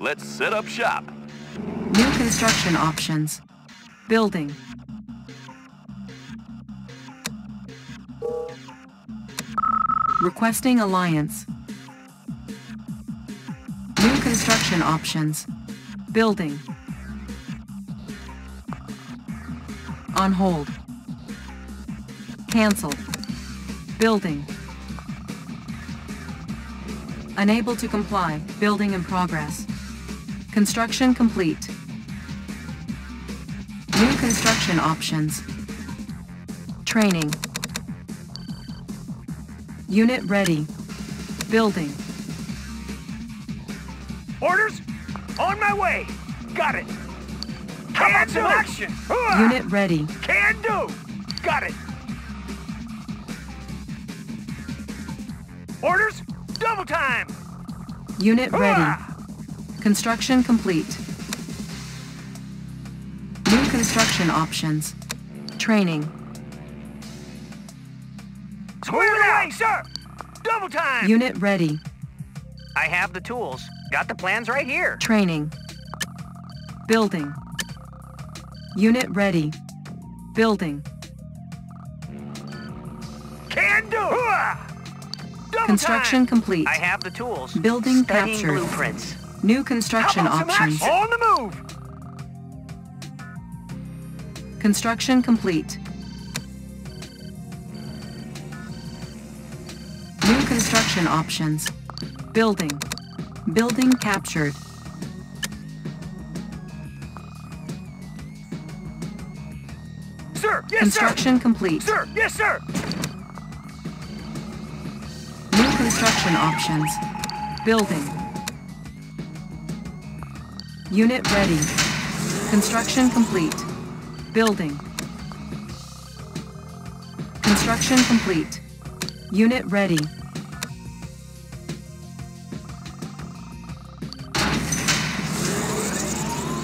Let's set up shop. New construction options. Building. Requesting alliance. New construction options. Building. On hold. Cancel. Building. Unable to comply. Building in progress. Construction complete. New construction options. Training. Unit ready. Building. Orders? On my way. Got it. How Can about do. some action? Unit ready. Can do. Got it. Orders? Double time. Unit ready. Construction complete. New construction options. Training. Square away, sir. Double time. Unit ready. I have the tools. Got the plans right here. Training. Building. Unit ready. Building. Can do. Double Construction time. complete. I have the tools. Building Studying captured. blueprints. New construction options. On the move. Construction complete. Construction options. Building. Building captured. Sir, yes, Construction complete. sir. Sir, yes, sir. New construction options. Building. Unit ready. Construction complete. Building. Construction complete. Unit ready.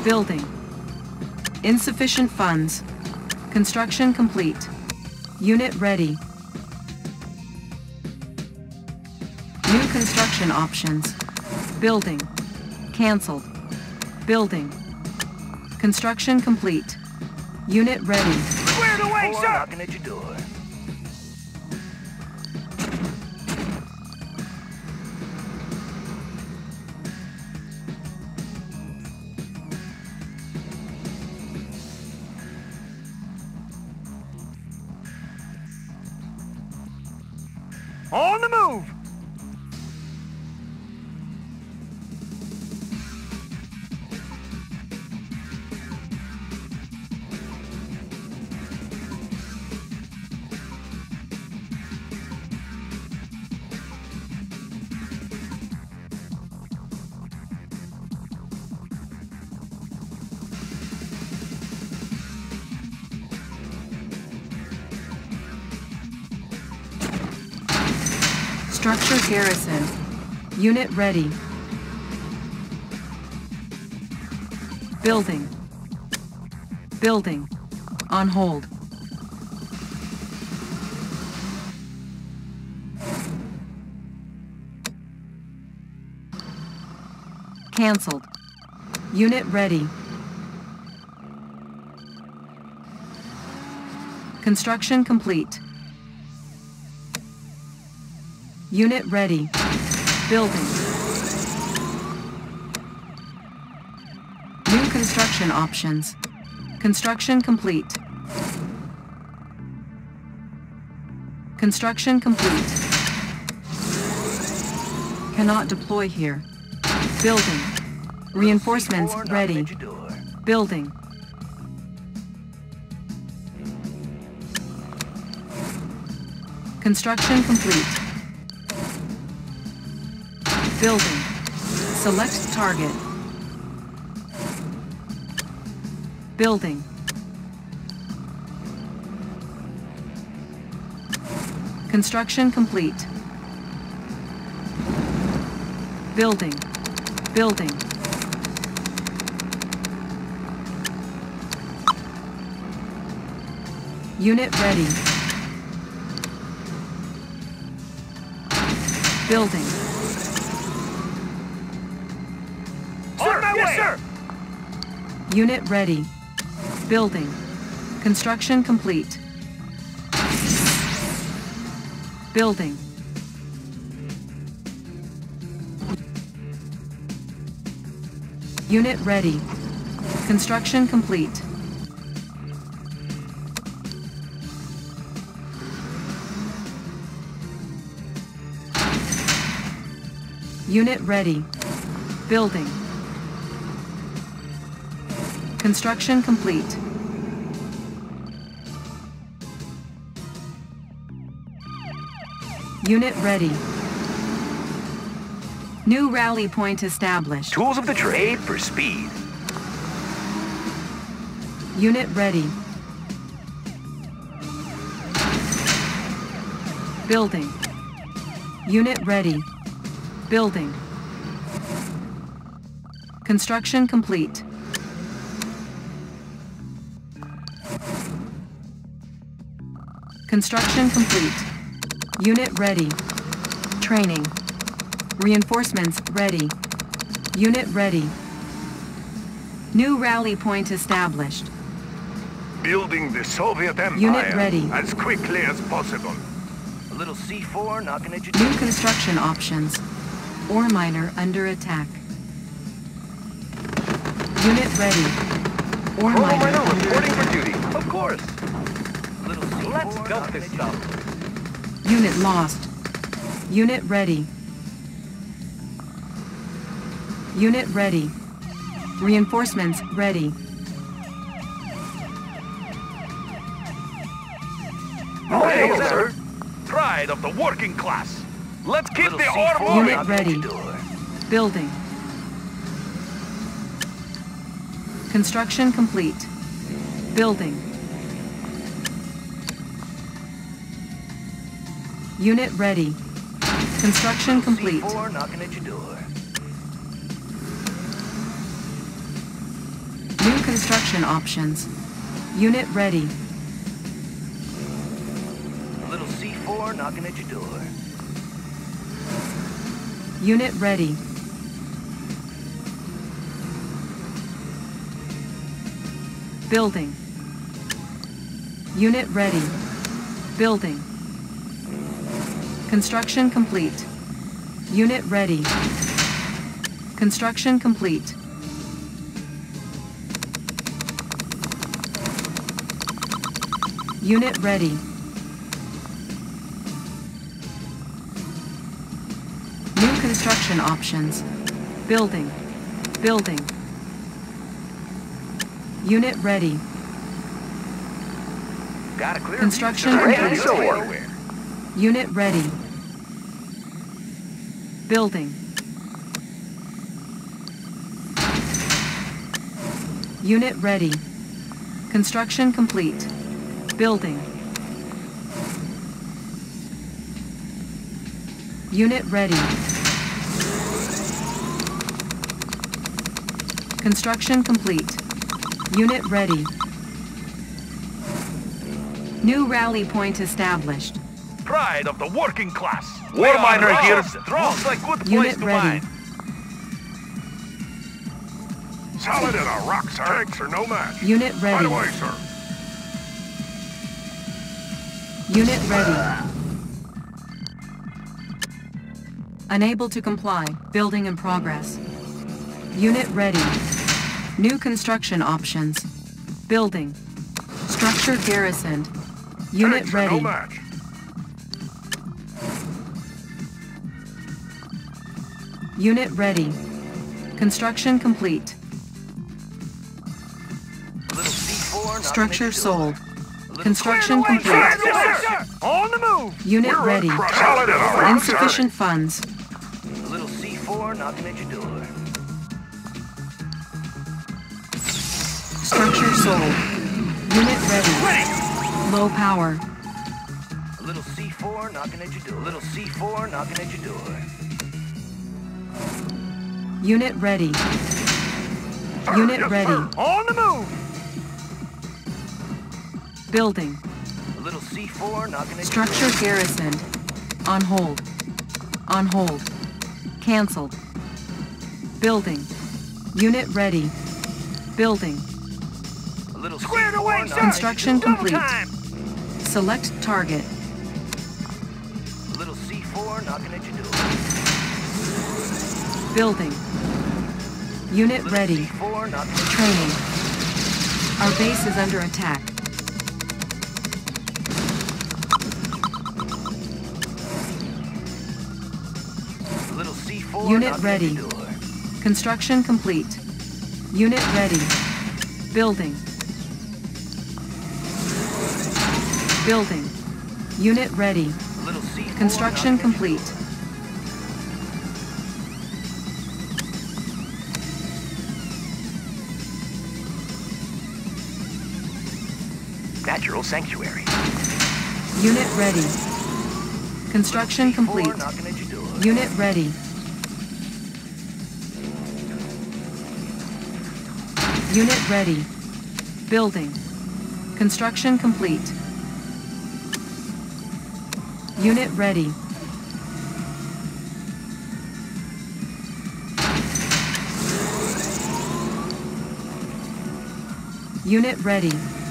Building. Insufficient funds. Construction complete. Unit ready. New construction options. Building. Cancelled. Building. Construction complete. Unit ready. Squared away, Or sir. knocking at your door. On the move. Garrison. Unit ready. Building. Building. On hold. Cancelled. Unit ready. Construction complete. Unit ready. Building. New construction options. Construction complete. Construction complete. Cannot deploy here. Building. Reinforcements ready. at your door. Building. Construction complete. Building. Select target. Building. Construction complete. Building. Building. Unit ready. Building. Unit ready. Building. Construction complete. Building. Unit ready. Construction complete. Unit ready. Building. Construction complete. Unit ready. New rally point established. Tools of the trade for speed. Unit ready. Building. Unit ready. Building. Construction complete. Construction complete. Unit ready. Training. Reinforcements ready. Unit ready. New rally point established. Building the Soviet Empire Unit ready. as quickly as possible. A little C4 knocking at your New construction options. Ore miner under attack. Unit ready. Ore oh, miner reporting for duty. Of course. A little C4 Let's gut this stuff. Unit lost. Unit ready. Unit ready. Reinforcements ready. Hail, Okay, sir. Pride of the working class. Let's keep the C4. Unit ready. Building. Construction complete. Building. Unit ready. Construction complete. C4 knocking at your door. New construction options. Unit ready. A little C4 knocking at your door. Unit ready. Building. Unit ready. Building. Construction complete. Unit ready. Construction complete. Unit ready. New construction options. Building. Building. Unit ready. Got a clear Construction complete. Ready to work. Nowhere. Unit ready. Building. Unit ready. Construction complete. Building. Unit ready. Construction complete. Unit ready. New rally point established. Pride of the working class. War We are miner strong. here. Looks like good place Unit to ready. mine. Solid as a rock, sir. Tanks are no match. Unit ready. Right away, sir. Unit ready. Unable to comply. Building in progress. Unit ready. New construction options. Building. Structure garrisoned. Unit Tanks are no ready. match. Unit ready. Construction complete. A little C4 knocking Structure at your door. sold. Construction complete. sir. Yes, sir. On the move. Unit We're ready. a truck. Solid as a rock, Insufficient funds. A little C4 knocking at your door. Structure sold. Unit ready. Low power. A little C4 knocking at your door. A little C4 knocking at your door. Unit ready. Unit ready. On the move. Building. A little C4 knocking at your Structure garrisoned. On hold. On hold. Cancelled. Building. Unit ready. Building. A little squared away, sir. Construction complete. time. Select target. A little C4 knocking at your door. Building. Unit ready. C4 knocking at your Training. Our base is under attack. A little C4 Unit ready. at your door. Construction complete. Unit ready. Building. Building. Unit ready. A little C4 Construction knocking at your complete. Sanctuary. Unit ready. Construction C4 complete. knocking at your door. Unit ready. Unit ready. Building. Construction complete. Unit ready. Unit ready.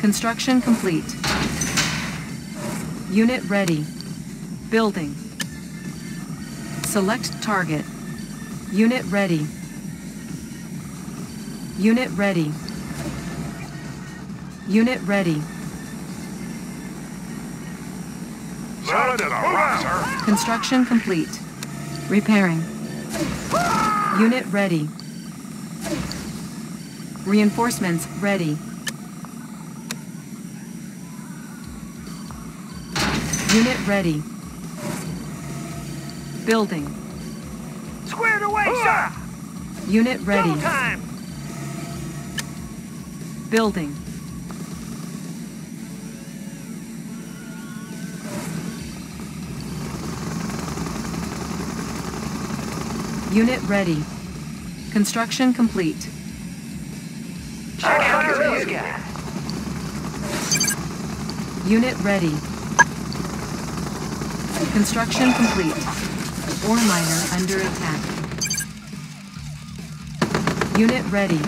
Construction complete. Unit ready. Building. Select target. Unit ready. Unit ready. Unit ready. Solid as a rock, sir. Construction complete. Repairing. Unit ready. Reinforcements ready. Unit ready. Building. Squared away, sir. Unit ready. Double time. Building. Unit ready. Construction complete. Check out this guy. Unit ready. Construction complete. Ore miner under attack. Unit ready.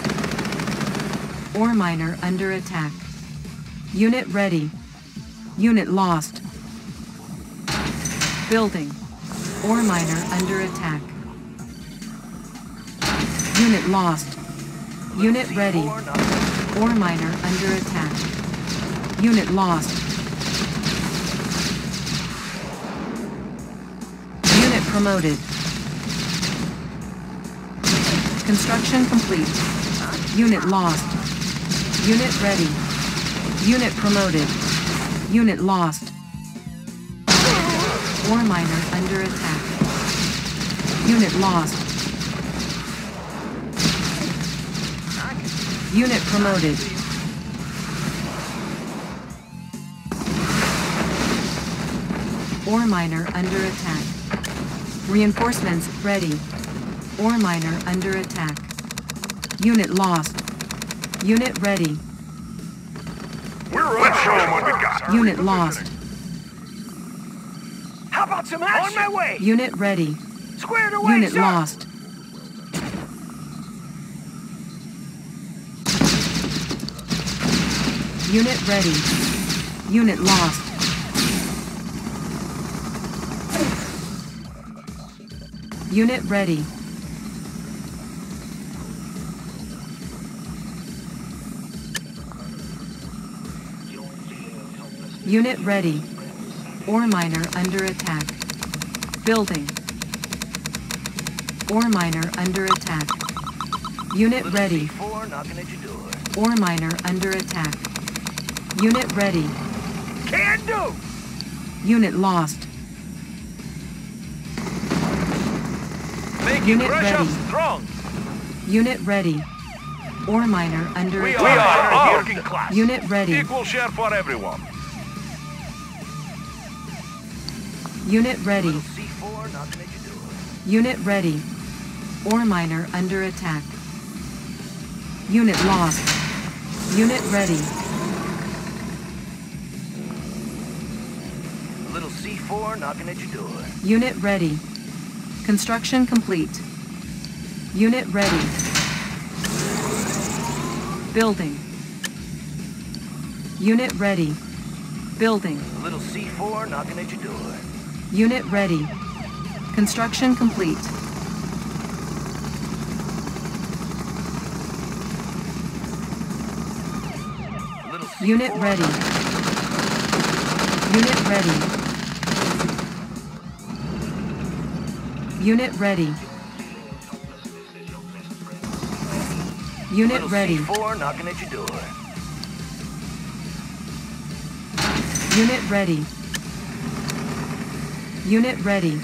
Ore miner under attack. Unit ready. Unit lost. Building. Ore miner under attack. Unit lost. Unit ready. C4 Ore miner under attack. Unit lost. Promoted. Construction complete. Unit lost. Unit ready. Unit promoted. Unit lost. Ore miner under attack. Unit lost. Unit promoted. Ore miner under attack. Reinforcements ready. Ore miner under attack. Unit lost. Unit ready. We're Let's show them what we got. Unit lost. How about some action? On my way. Unit ready. Squared away, Unit sir. lost. Unit ready. Unit lost. Unit ready. Unit ready. Ore miner under attack. Building. Ore miner under attack. Unit ready. C4 knocking at your door. Ore miner under attack. Unit ready. Can do! Unit lost. Unit Russia ready. strong. Unit ready. Ore miner under We attack. are a working class. Unit ready. Equal share for everyone. Unit ready. C4 knocking at your door. Unit ready. Ore miner under attack. Unit lost. Unit ready. Little C4 knocking at your door. Unit ready. Construction complete. Unit ready. Building. Unit ready. Building. Little C4 knocking at your door. Unit ready. Construction complete. Unit ready. Unit ready. Unit ready. Unit Little ready. C4 knocking at your door. Unit ready. Unit ready.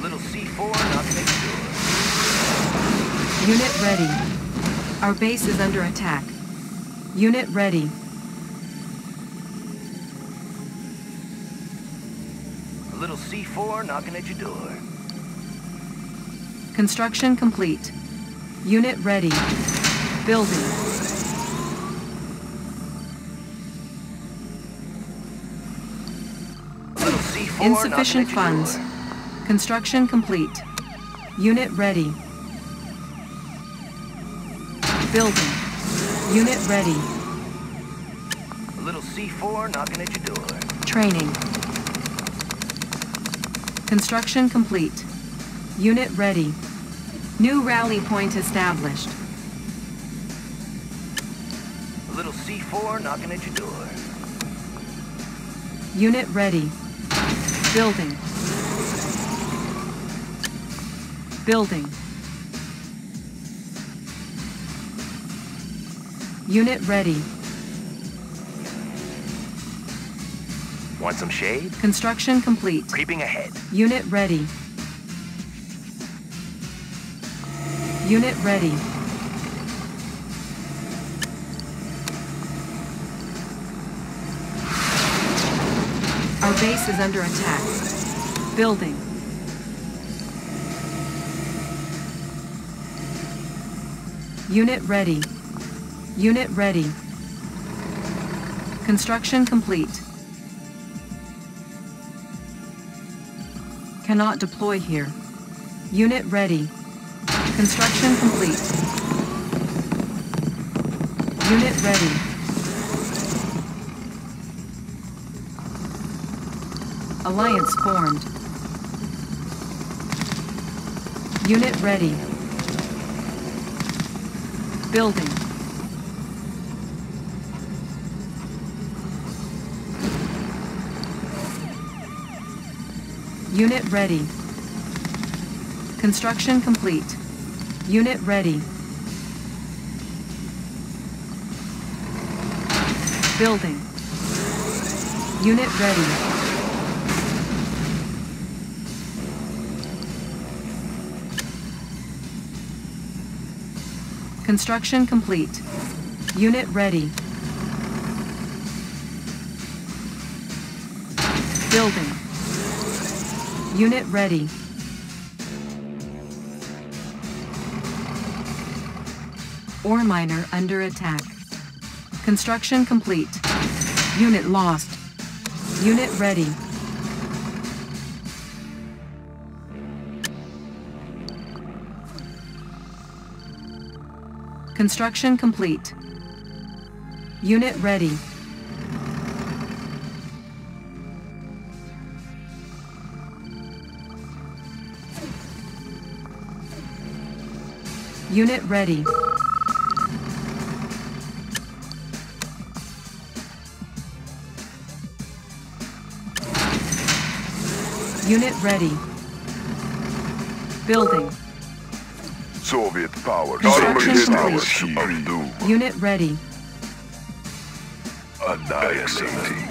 Little C4 knocking at your door. Unit ready. Our base is under attack. Unit ready. Little C4 knocking at your door. Construction complete. Unit ready. Building. Insufficient knocking at your funds. Construction complete. Unit ready. Building. Unit ready. A Little C4 knocking at your door. Training. Construction complete. Unit ready. New rally point established. Little C4 knocking at your door. Unit ready. Building. Building. Unit ready. Want some shade? Construction complete. Creeping ahead. Unit ready. Unit ready. Our base is under attack. Building. Unit ready. Unit ready. Construction complete. Cannot deploy here. Unit ready. Construction complete. Unit ready. Alliance formed. Unit ready. Building. Unit ready. Construction complete. Unit ready. Building. Unit ready. Construction complete. Unit ready. Building. Unit ready. Ore miner under attack. Construction complete. Unit lost. Unit ready. Construction complete. Unit ready. Unit ready. Unit ready. Building. Soviet power. Construction Armageddon complete. of doom. Unit ready. Annihilating.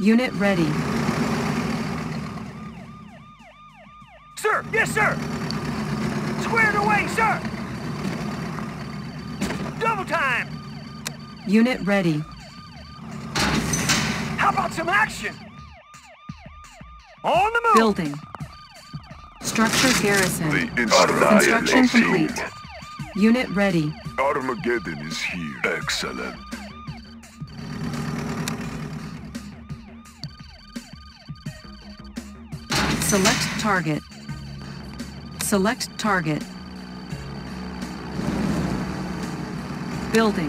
Unit ready. Sir, yes, sir. Squared away, sir. Double time. Unit ready. How about some action? On the move. Building. Structure garrison. The Construction complete. Unit ready. Armageddon is here. Excellent. Select target. Select target. Building.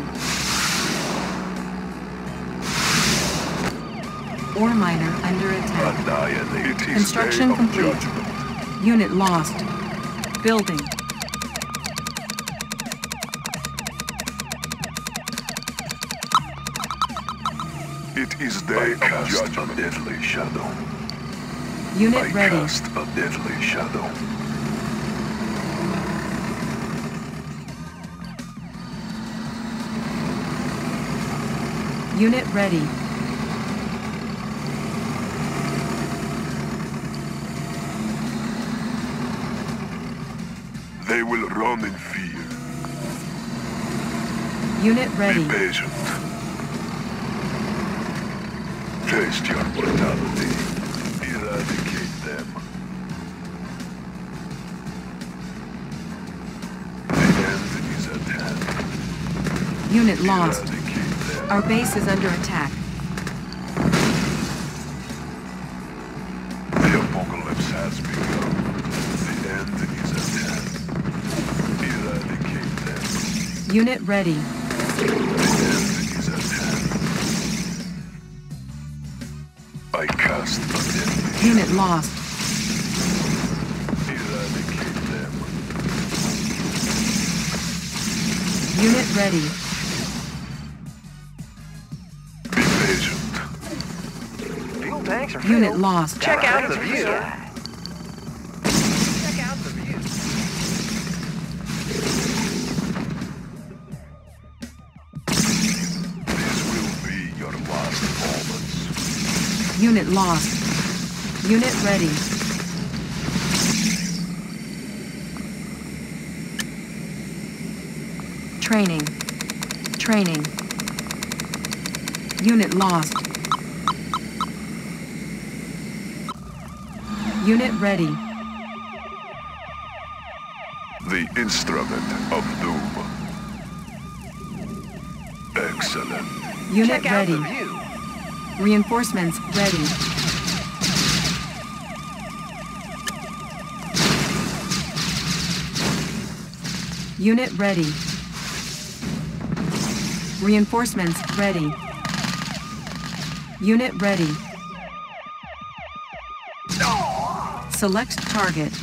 Ore miner under attack. Annihilate. Construction complete. judgment. Unit lost. Building. It is day of judgment. a deadly shadow. Unit ready. a deadly shadow. Unit ready. They will run in fear. Unit ready. Be patient. Taste your brutality. Eradicate them. The end is at hand. Unit lost. Our base is under attack. The apocalypse has begun. The end is at hand. Eradicate them. Unit ready. The end is at hand. I cast a Unit lost. Eradicate them. Unit ready. Unit lost. Check out the view. Check out the view. This will be your last moments. Unit lost. Unit ready. Training. Training. Unit lost. Unit ready. The instrument of doom. Excellent. Unit Check out ready. the view. Reinforcements ready. Unit ready. Reinforcements ready. Unit ready. Select target.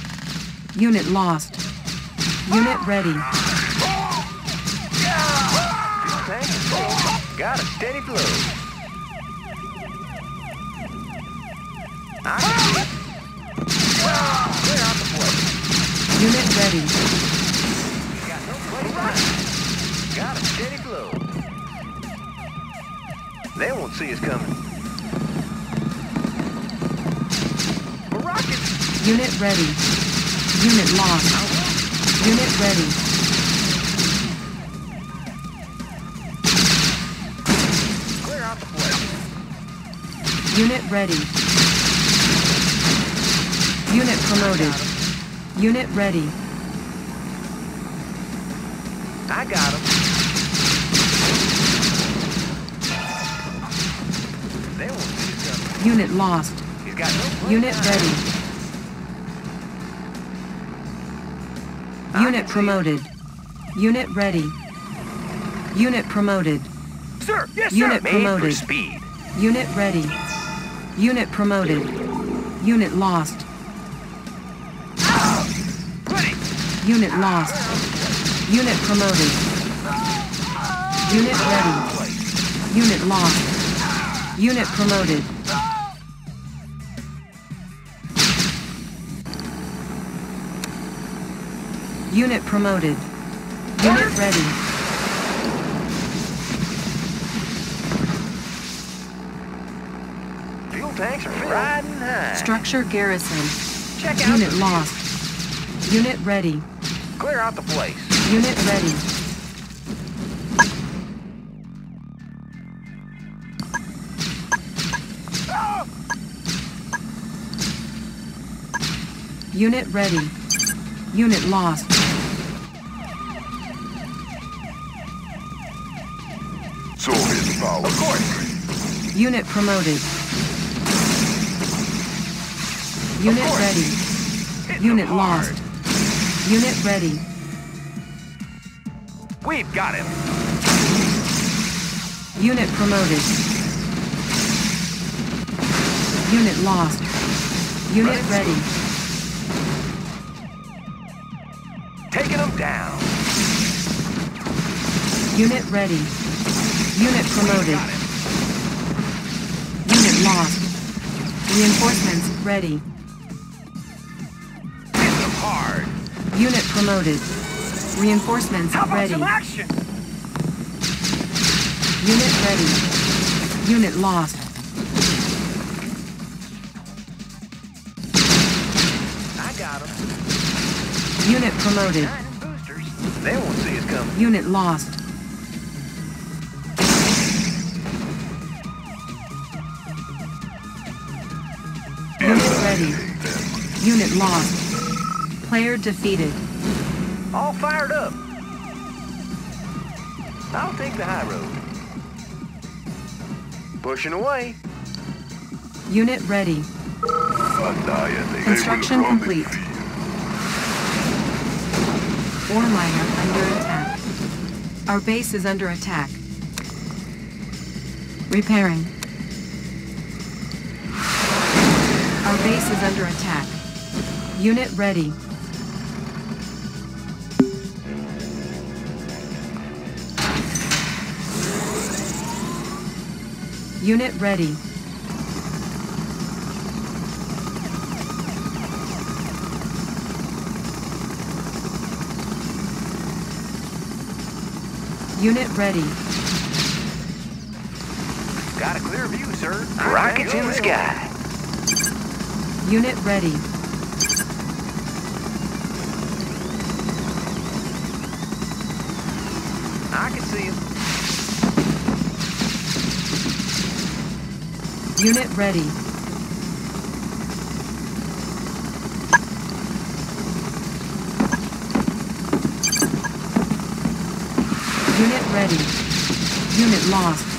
Unit lost. Unit ready. Fuel tanks are filled. Got a steady flow. I can it. Out the place. Unit ready. Got no place. Got a steady flow. They won't see us coming. Unit ready. Unit lost. Unit ready. Clear out the place. Unit ready. Unit promoted. Unit ready. I got him. They won't see. Unit lost. He's got no Unit ready. I Unit promoted. Unit ready. Unit promoted. Sir, yes, Unit sir. promoted. speed. Unit ready. Unit promoted. Unit lost. Ready. Unit lost. Unit promoted. Unit ready. Unit lost. Unit promoted. Unit promoted. Unit ready. Fuel tanks are filled. Riding high. Structure garrison. Check out Unit the lost. Unit ready. Clear out the place. Unit ready. Ah! Unit ready. Unit lost. Soviet power. Of course. Unit promoted. Unit ready. Unit hard. lost. Unit ready. We've got him. Unit promoted. Unit lost. Unit ready. Taking him down. Unit ready. Unit promoted. Unit lost. Reinforcements ready. Hitting them hard. Unit promoted. Reinforcements ready. action? Unit ready. Unit lost. I got them. Unit promoted. Boosters. They won't see us coming. Unit lost. Ready. Unit lost. Player defeated. All fired up. I'll take the high road. Pushing away. Unit ready. Construction They will run complete. Ore miner under attack. Our base is under attack. Repairing. Our base is under attack. Unit ready. Unit ready. Unit ready. Got a clear view, sir. Rockets in the sky. Unit ready. I can see him. Unit ready. Unit ready. Unit lost.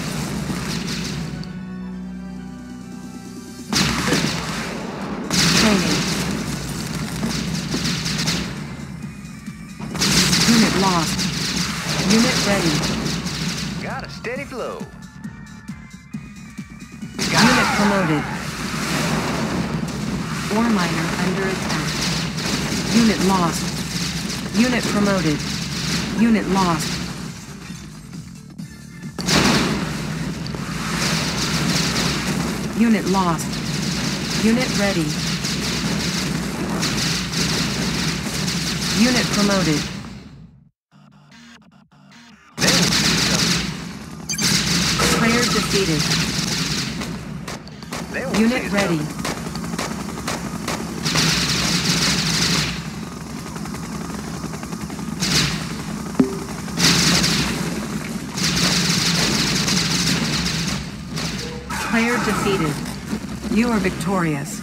Ore under attack. Unit lost. Unit promoted. Unit lost. Unit lost. Unit ready. Unit promoted. Player defeated. Unit ready. Player defeated. You are victorious.